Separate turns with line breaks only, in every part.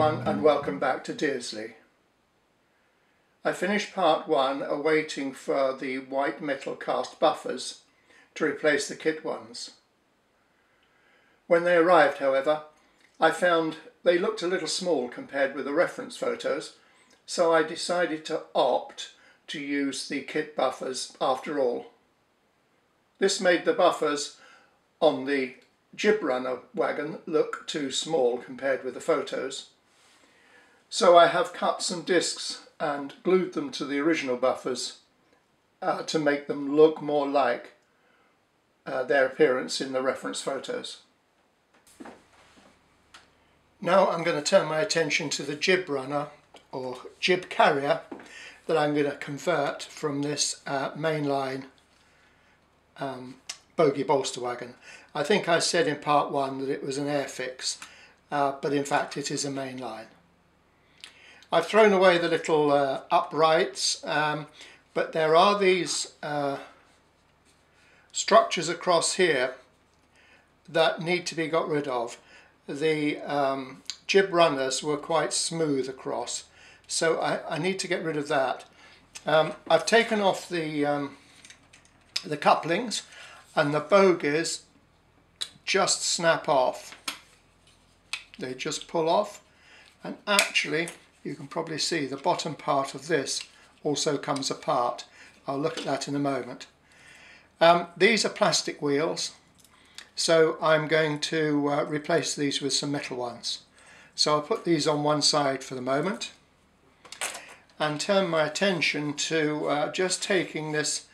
everyone and welcome back to Dearsley. I finished part one awaiting for the white metal cast buffers to replace the kit ones. When they arrived however I found they looked a little small compared with the reference photos so I decided to opt to use the kit buffers after all. This made the buffers on the jib runner wagon look too small compared with the photos. So I have cut some discs and glued them to the original buffers uh, to make them look more like uh, their appearance in the reference photos. Now I'm going to turn my attention to the jib runner or jib carrier that I'm going to convert from this uh, mainline um, bogie bolster wagon. I think I said in part one that it was an Airfix, uh, but in fact it is a mainline. I've thrown away the little uh, uprights, um, but there are these uh, structures across here that need to be got rid of. The um, jib runners were quite smooth across, so I, I need to get rid of that. Um, I've taken off the, um, the couplings and the bogies just snap off. They just pull off and actually you can probably see the bottom part of this also comes apart. I'll look at that in a moment. Um, these are plastic wheels so I'm going to uh, replace these with some metal ones. So I'll put these on one side for the moment and turn my attention to uh, just taking this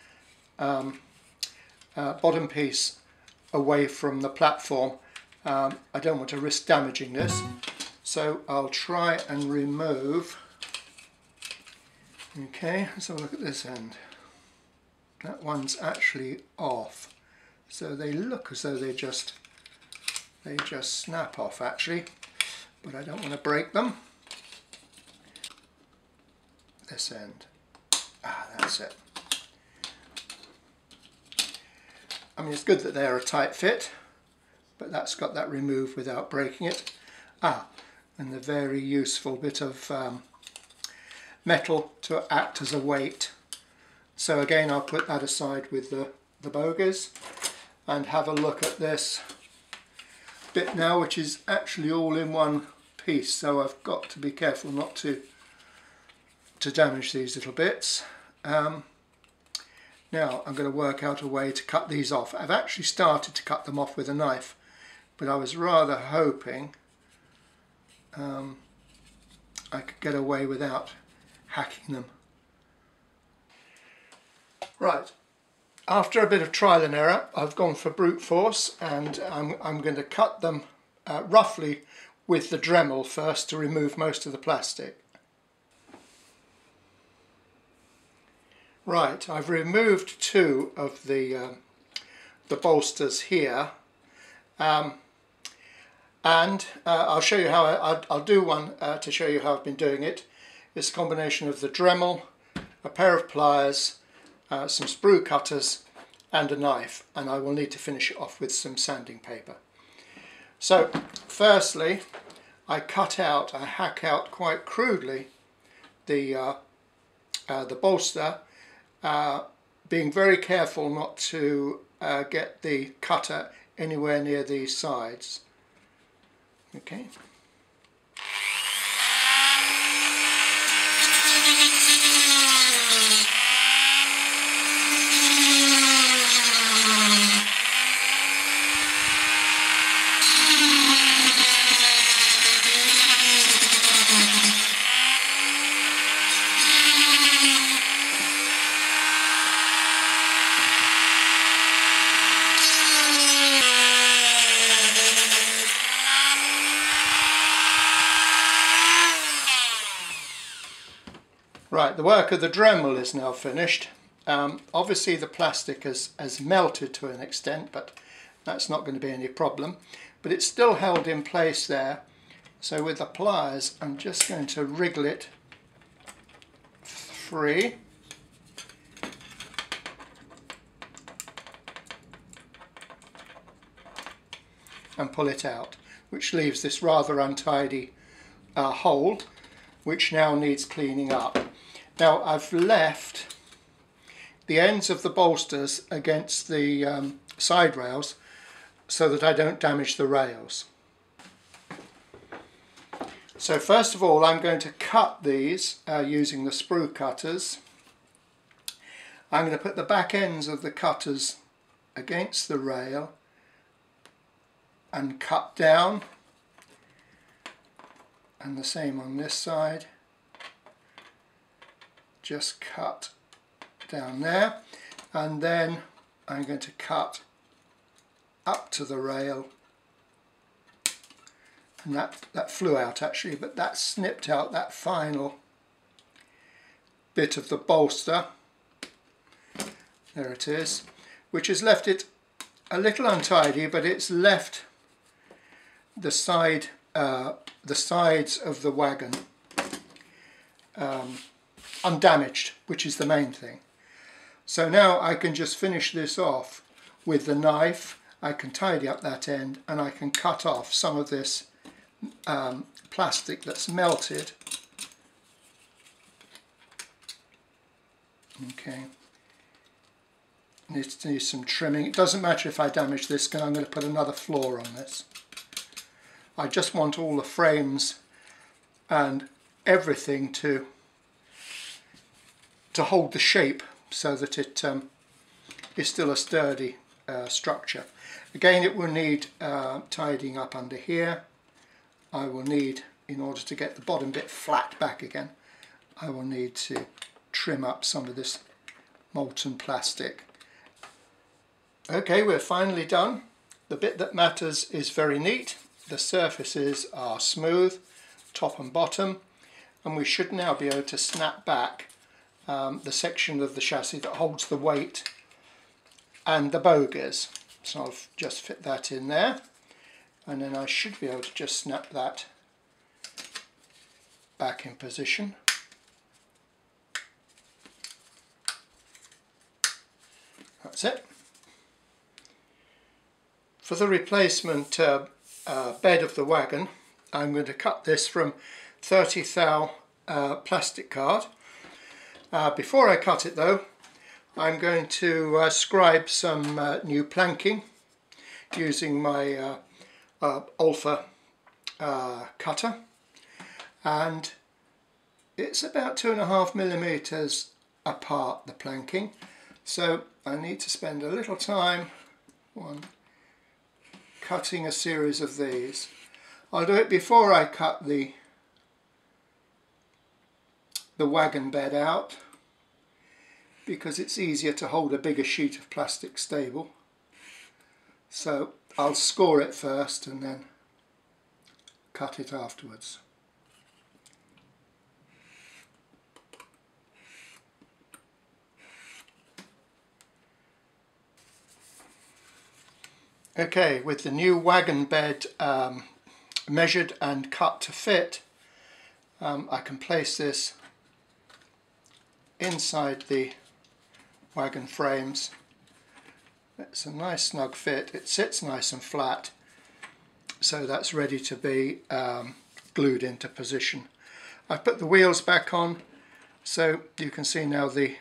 um, uh, bottom piece away from the platform. Um, I don't want to risk damaging this so I'll try and remove okay let's have a look at this end. That one's actually off. So they look as though they just they just snap off actually but I don't want to break them. This end. Ah that's it. I mean it's good that they're a tight fit but that's got that removed without breaking it. Ah and the very useful bit of um, metal to act as a weight. So again I'll put that aside with the, the bogies and have a look at this bit now which is actually all in one piece. So I've got to be careful not to to damage these little bits. Um, now I'm going to work out a way to cut these off. I've actually started to cut them off with a knife but I was rather hoping um, I could get away without hacking them. Right, after a bit of trial and error I've gone for brute force and I'm, I'm going to cut them uh, roughly with the Dremel first to remove most of the plastic. Right, I've removed two of the uh, the bolsters here, um, and uh, I'll show you how I, will do one uh, to show you how I've been doing it. It's a combination of the Dremel, a pair of pliers, uh, some sprue cutters, and a knife, and I will need to finish it off with some sanding paper. So, firstly, I cut out, I hack out quite crudely the uh, uh, the bolster uh, being very careful not to get the cutter anywhere near these sides. Okay. Right, the work of the Dremel is now finished. Um, obviously the plastic has, has melted to an extent, but that's not going to be any problem. But it's still held in place there. So with the pliers, I'm just going to wriggle it free. and pull it out, which leaves this rather untidy uh, hole which now needs cleaning up. Now I've left the ends of the bolsters against the um, side rails so that I don't damage the rails. So first of all I'm going to cut these uh, using the sprue cutters. I'm going to put the back ends of the cutters against the rail and cut down and the same on this side just cut down there. And then I'm going to cut up to the rail. And that, that flew out actually but that snipped out that final bit of the bolster. There it is which has left it a little untidy but it's left the side uh, the sides of the wagon um, undamaged which is the main thing so now I can just finish this off with the knife I can tidy up that end and I can cut off some of this um, plastic that's melted. Okay. Needs to need some trimming. It doesn't matter if I damage this because I'm going to put another floor on this. I just want all the frames and everything to to hold the shape so that it um, is still a sturdy uh, structure. Again it will need uh, tidying up under here I will need, in order to get the bottom bit flat back again, I will need to trim up some of this molten plastic. Okay, we're finally done. The bit that matters is very neat. The surfaces are smooth, top and bottom, and we should now be able to snap back um, the section of the chassis that holds the weight and the bogies. So I'll just fit that in there and then I should be able to just snap that back in position. That's it. For the replacement uh, uh, bed of the wagon I'm going to cut this from 30 thou uh, plastic card. Uh, before I cut it though I'm going to uh, scribe some uh, new planking using my uh, Olfa uh, cutter. And it's about two and a half millimeters apart the planking. So I need to spend a little time cutting a series of these. I'll do it before I cut the the wagon bed out because it's easier to hold a bigger sheet of plastic stable so I'll score it first and then cut it afterwards. Okay, with the new wagon bed um, measured and cut to fit, um, I can place this inside the wagon frames it's a nice snug fit. It sits nice and flat. So that's ready to be um, glued into position. I've put the wheels back on so you can see now the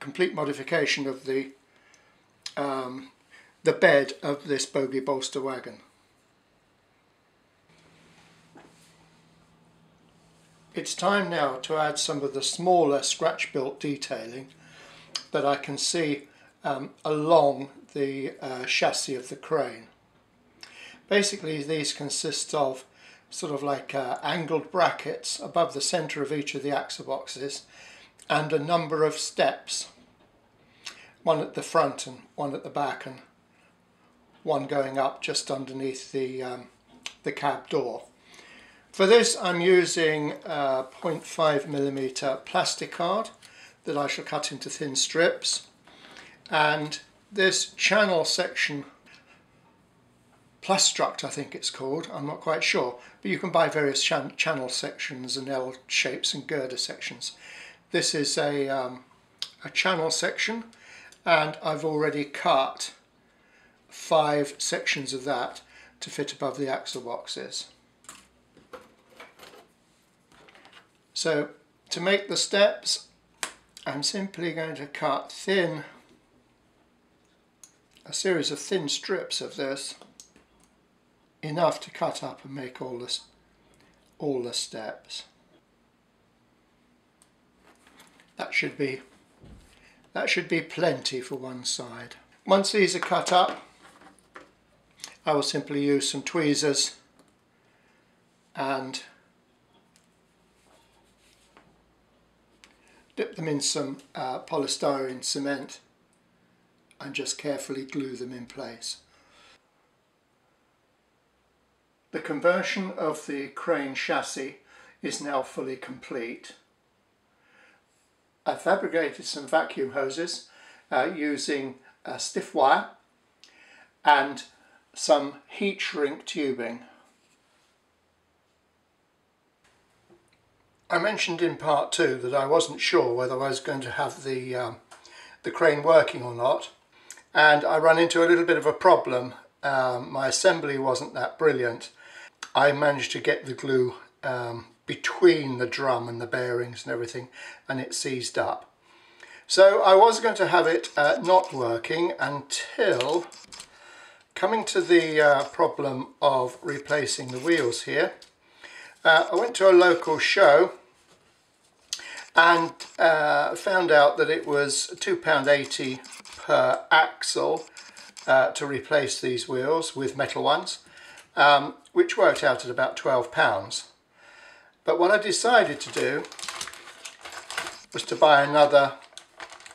complete modification of the um, the bed of this bogie bolster wagon. It's time now to add some of the smaller scratch built detailing that I can see um, along the uh, chassis of the crane. Basically these consist of sort of like uh, angled brackets above the centre of each of the axle boxes and a number of steps, one at the front and one at the back and one going up just underneath the, um, the cab door. For this I'm using uh, 0.5 millimeter plastic card that I shall cut into thin strips and this channel section Plastruct I think it's called, I'm not quite sure, but you can buy various chan channel sections and L shapes and girder sections. This is a, um, a channel section and I've already cut five sections of that to fit above the axle boxes. So to make the steps I'm simply going to cut thin a series of thin strips of this enough to cut up and make all this all the steps. That should be that should be plenty for one side. Once these are cut up I will simply use some tweezers and dip them in some uh, polystyrene cement and just carefully glue them in place. The conversion of the crane chassis is now fully complete. I fabricated some vacuum hoses uh, using stiff wire and some heat shrink tubing. I mentioned in part two that I wasn't sure whether I was going to have the, um, the crane working or not and I ran into a little bit of a problem. Um, my assembly wasn't that brilliant. I managed to get the glue um, between the drum and the bearings and everything and it seized up. So I was going to have it uh, not working until coming to the uh, problem of replacing the wheels here uh, I went to a local show and uh, found out that it was £2.80 per axle uh, to replace these wheels with metal ones, um, which worked out at about £12. But what I decided to do was to buy another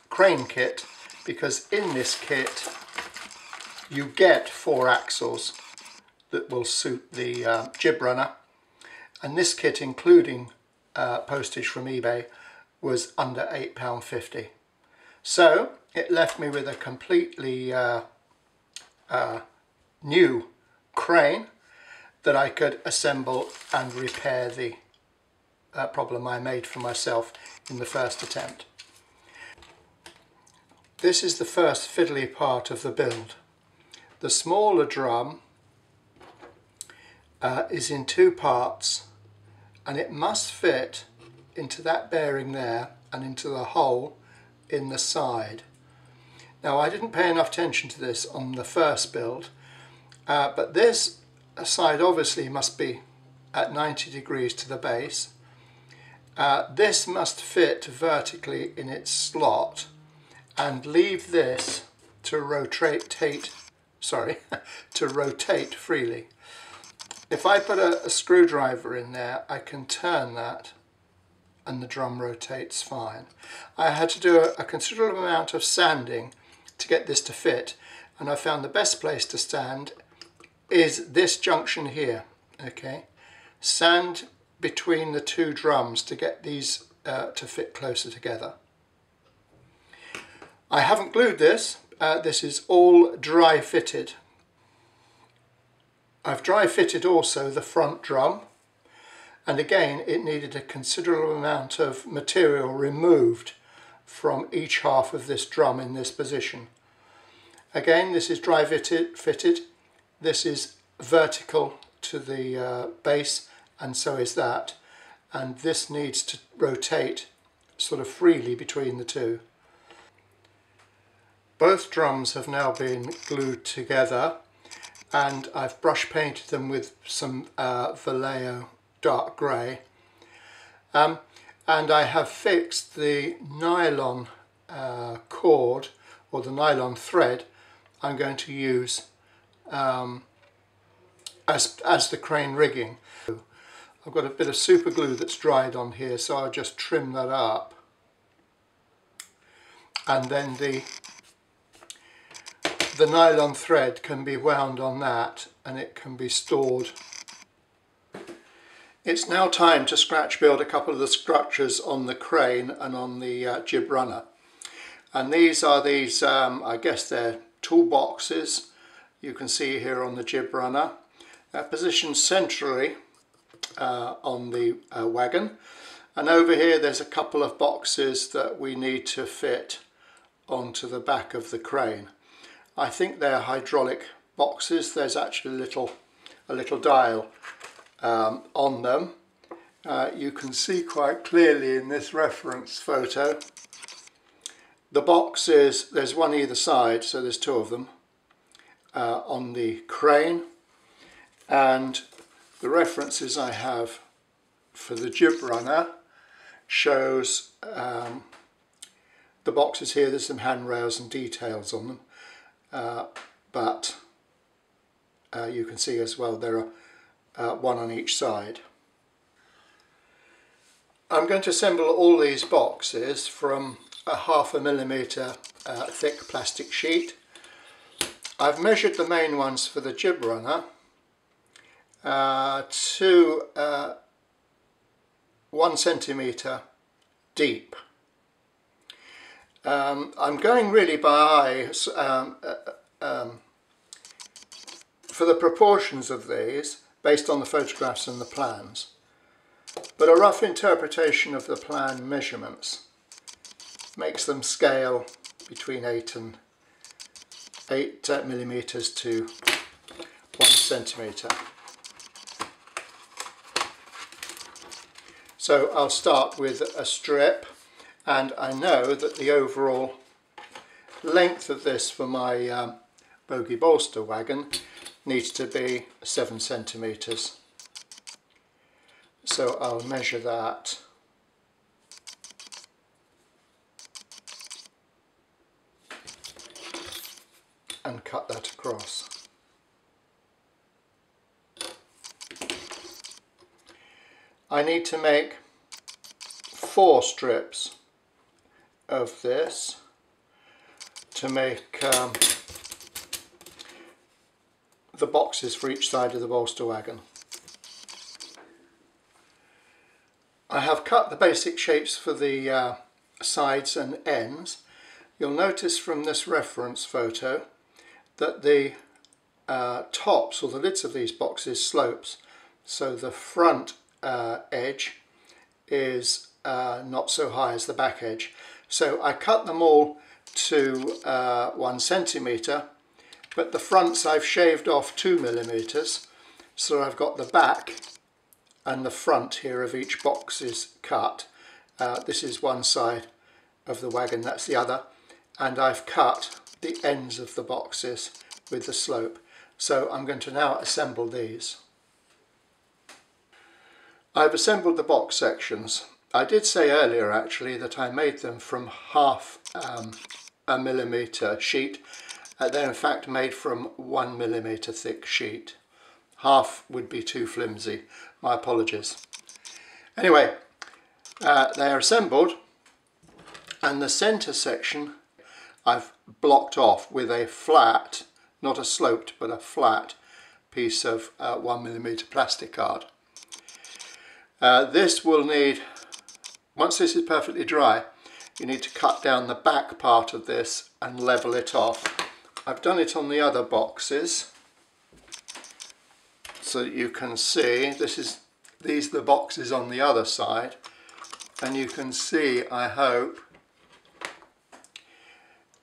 crane kit because in this kit you get four axles that will suit the uh, jib runner and this kit including uh, postage from eBay was under £8.50 so it left me with a completely uh, uh, new crane that I could assemble and repair the uh, problem I made for myself in the first attempt. This is the first fiddly part of the build. The smaller drum uh, is in two parts and it must fit into that bearing there and into the hole in the side. Now I didn't pay enough attention to this on the first build uh, but this side obviously must be at 90 degrees to the base. Uh, this must fit vertically in its slot and leave this to rotate sorry to rotate freely. If I put a, a screwdriver in there, I can turn that and the drum rotates fine. I had to do a, a, considerable amount of sanding to get this to fit and I found the best place to stand is this junction here okay? Sand between the two drums to get these uh, to fit closer together. I haven't glued this uh, this is all dry fitted I've dry fitted also the front drum and again it needed a considerable amount of material removed from each half of this drum in this position. Again this is dry fitted, this is vertical to the uh, base and so is that and this needs to rotate sort of freely between the two. Both drums have now been glued together and I've brush painted them with some uh, Vallejo dark grey um, and I have fixed the nylon uh, cord or the nylon thread I'm going to use um, as, as the crane rigging. I've got a bit of super glue that's dried on here so I'll just trim that up and then the the nylon thread can be wound on that and it can be stored. It's now time to scratch build a couple of the structures on the crane and on the uh, jib runner. And these are these, um, I guess they're toolboxes you can see here on the jib runner. They're positioned centrally uh, on the uh, wagon. And over here there's a couple of boxes that we need to fit onto the back of the crane. I think they're hydraulic boxes. There's actually a little, a little dial um, on them. Uh, you can see quite clearly in this reference photo the box is, there's one either side, so there's two of them, uh, on the crane. And the references I have for the jib runner shows um, the boxes here, there's some handrails and details on them, uh, but uh, you can see as well there are uh, one on each side. I'm going to assemble all these boxes from a half a millimetre uh, thick plastic sheet. I've measured the main ones for the jib runner uh, to one centimetre deep. Um, I'm going really by eye um, uh, um, for the proportions of these based on the photographs and the plans but a rough interpretation of the plan measurements makes them scale between 8 and 8 uh, millimeters to 1 centimeter. So I'll start with a strip and I know that the overall length of this for my um, bogie bolster wagon needs to be 7 centimeters. So I'll measure that and cut that across. I need to make four strips of this to make um, the boxes for each side of the bolster wagon. I have cut the basic shapes for the uh, sides and ends. You'll notice from this reference photo that the uh, tops or the lids of these boxes slopes so the front uh, edge is uh, not so high as the back edge. So I cut them all to uh, one centimetre but the fronts I've shaved off two millimetres so I've got the back and the front here of each box is cut. Uh, this is one side of the wagon, that's the other. And I've cut the ends of the boxes with the slope. So I'm going to now assemble these. I've assembled the box sections. I did say earlier actually that I made them from half um, a millimetre sheet. Uh, they're in fact made from one millimetre thick sheet. Half would be too flimsy. My apologies. Anyway, uh, they are assembled and the centre section I've blocked off with a flat, not a sloped, but a flat piece of uh, one millimeter plastic card. Uh, this will need, once this is perfectly dry, you need to cut down the back part of this and level it off. I've done it on the other boxes so that you can see. This is these are the boxes on the other side. And you can see I hope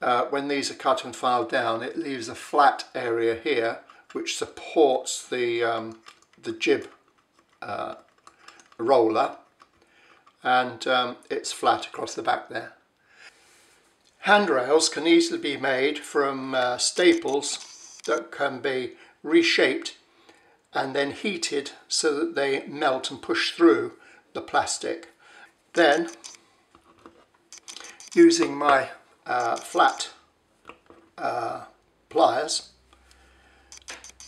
uh, when these are cut and filed down it leaves a flat area here which supports the um, the jib uh, roller and um, it's flat across the back there. Handrails can easily be made from uh, staples that can be reshaped and then heated so that they melt and push through the plastic. Then, using my uh, flat uh, pliers,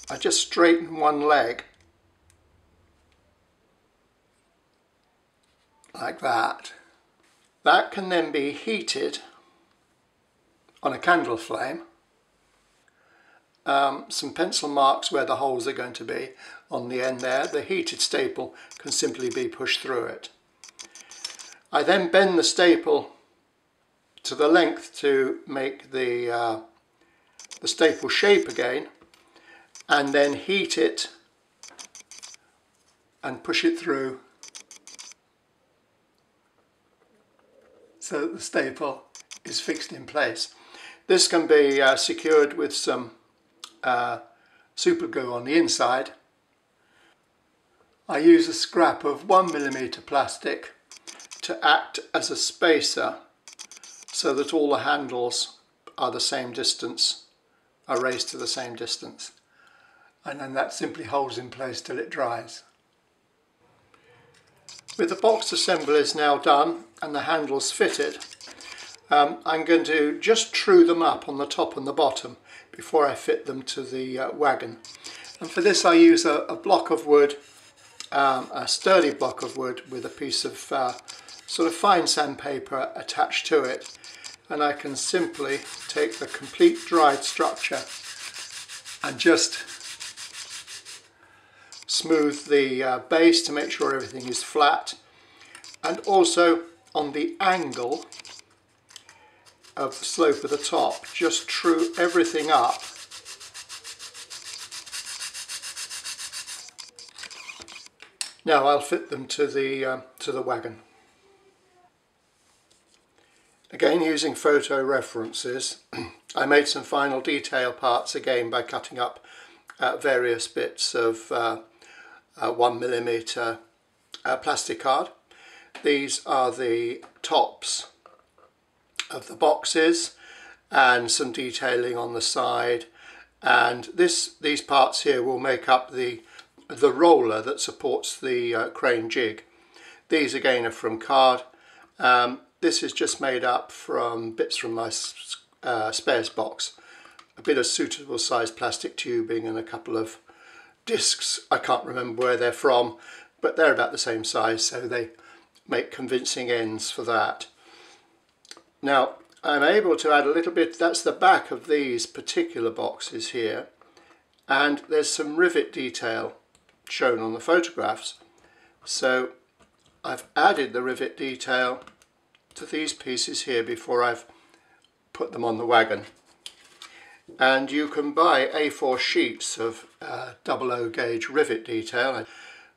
I just straighten one leg like that. That can then be heated on a candle flame um, some pencil marks where the holes are going to be on the end there. The heated staple can simply be pushed through it. I then bend the staple to the length to make the, uh, the staple shape again and then heat it and push it through so the staple is fixed in place. This can be uh, secured with some uh, super glue on the inside. I use a scrap of 1mm plastic to act as a spacer so that all the handles are the same distance, are raised to the same distance. And then that simply holds in place till it dries. With the box assemblies now done and the handles fitted, um, I'm going to just true them up on the top and the bottom before I fit them to the uh, wagon. And for this I use a, a block of wood, um, a sturdy block of wood with a piece of uh, sort of fine sandpaper attached to it and I can simply take the complete dried structure and just smooth the uh, base to make sure everything is flat and also on the angle of the slope of the top just true everything up now I'll fit them to the uh, to the wagon Again using photo references, I made some final detail parts again by cutting up uh, various bits of uh, uh, one millimeter uh, plastic card. These are the tops of the boxes and some detailing on the side and this these parts here will make up the the roller that supports the uh, crane jib. These again are from card. Um, this is just made up from bits from my uh, spares box. A bit of suitable sized plastic tubing and a couple of discs. I can't remember where they're from, but they're about the same size, so they make convincing ends for that. Now, I'm able to add a little bit, that's the back of these particular boxes here, and there's some rivet detail shown on the photographs. So I've added the rivet detail to these pieces here before I've put them on the wagon. And you can buy A4 sheets of uh, 00 gauge rivet detail.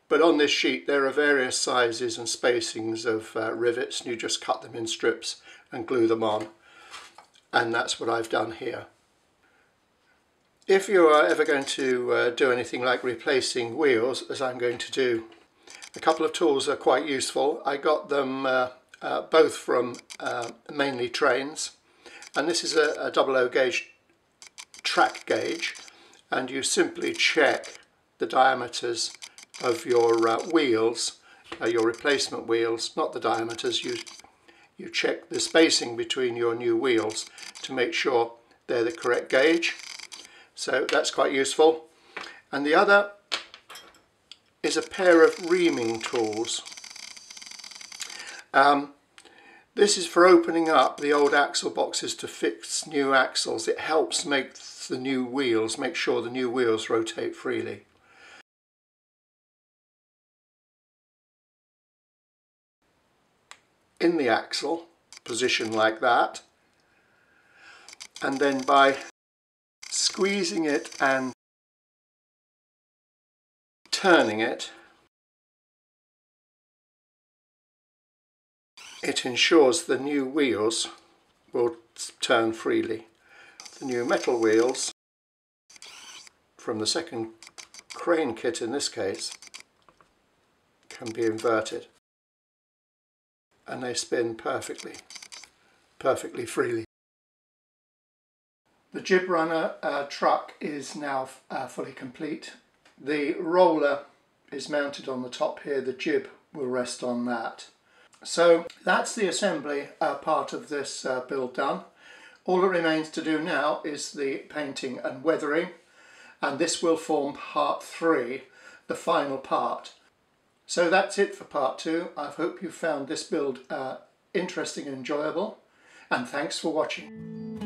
But on this sheet there are various sizes and spacings of uh, rivets and you just cut them in strips and glue them on. And that's what I've done here. If you are ever going to uh, do anything like replacing wheels, as I'm going to do, a couple of tools are quite useful. I got them uh, uh, both from uh, mainly trains and this is a, a 00 gauge track gauge and you simply check the diameters of your uh, wheels, uh, your replacement wheels, not the diameters, you, you check the spacing between your new wheels to make sure they're the correct gauge. So that's quite useful. And the other is a pair of reaming tools. Um, this is for opening up the old axle boxes to fix new axles. It helps make the new wheels, make sure the new wheels rotate freely. In the axle, position like that, and then by squeezing it and turning it, it ensures the new wheels will turn freely. The new metal wheels from the second crane kit in this case can be inverted and they spin perfectly, perfectly freely. The jib runner uh, truck is now uh, fully complete. The roller is mounted on the top here, the jib will rest on that. So that's the assembly uh, part of this uh, build done. All that remains to do now is the painting and weathering and this will form part three, the final part. So that's it for part two. I hope you found this build uh, interesting and enjoyable and thanks for watching.